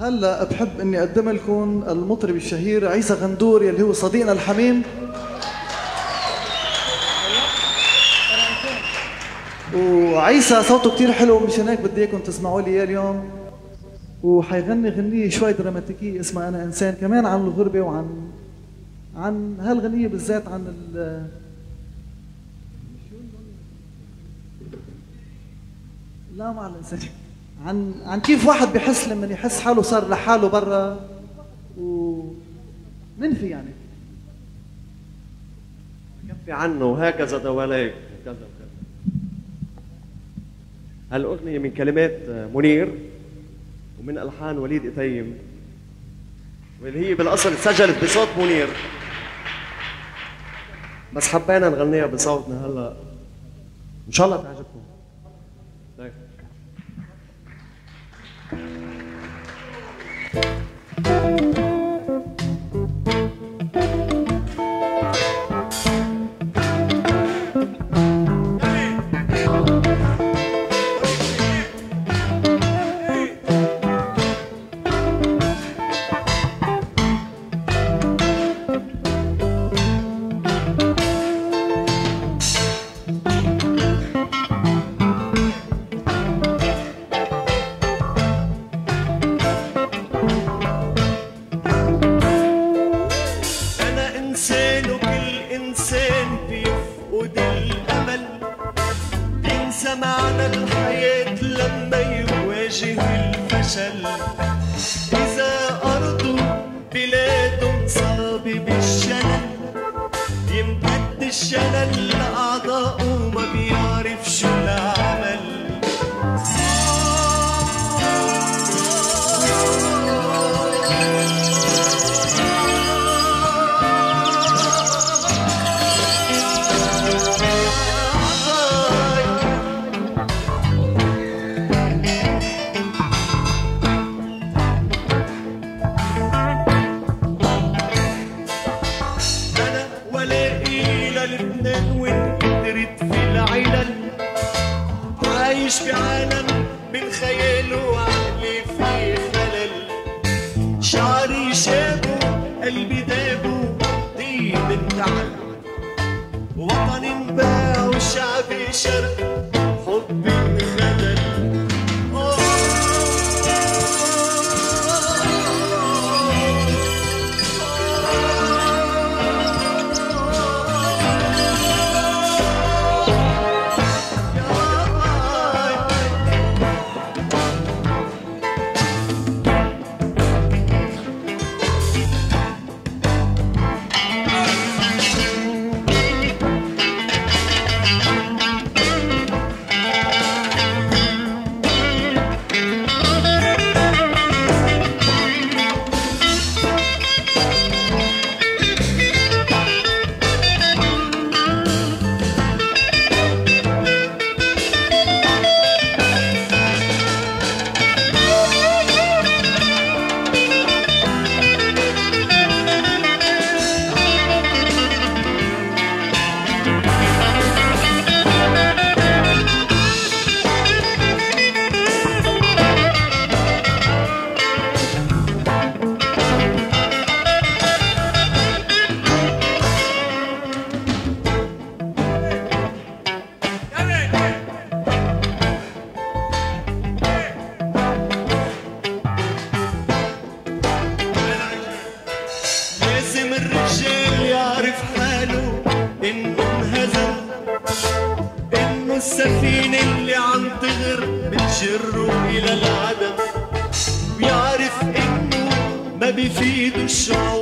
هلا بحب إني أقدم لكم المطرب الشهير عيسى غندور يلي هو صديقنا الحميم. وعيسى صوته كتير حلو مشان هيك بدي إياكم تسمعوا لي إياه اليوم. وحيغني غنية شوي دراماتيكية اسمها أنا إنسان كمان عن الغربة وعن عن هالغنية بالذات عن ال لا مع الإنسان. عن عن كيف واحد بحس لما يحس حاله صار لحاله برا؟ ومنفي يعني. كفي عنه وهكذا دواليك وكذا وكذا هالأغنية من كلمات منير ومن ألحان وليد إتيم؟ واللي هي بالأصل سجلت بصوت منير. بس حبينا نغنيها بصوتنا هلا. إن شاء الله تعجبكم. أنا الفشل عايش بعالم من خياله وعقلي فيه خلل. شعري شابه قلبي دابه طيب انتعل وطني انباع بتجره إلى العدم ويعرف إنه ما بيفيده الشعور.